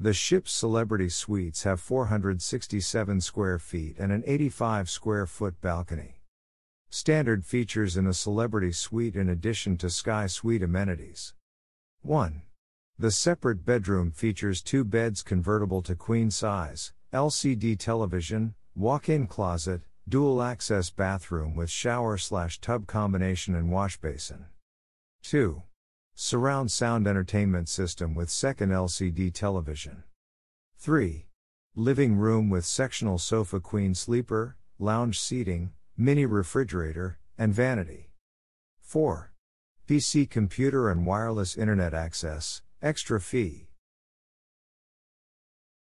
The ship's celebrity suites have 467 square feet and an 85 square foot balcony. Standard features in a celebrity suite in addition to Sky Suite amenities. 1. The separate bedroom features two beds convertible to queen size, LCD television, walk in closet, dual access bathroom with shower slash tub combination and wash basin. 2. Surround sound entertainment system with second LCD television. 3. Living room with sectional sofa queen sleeper, lounge seating, mini refrigerator, and vanity. 4. PC computer and wireless internet access, extra fee.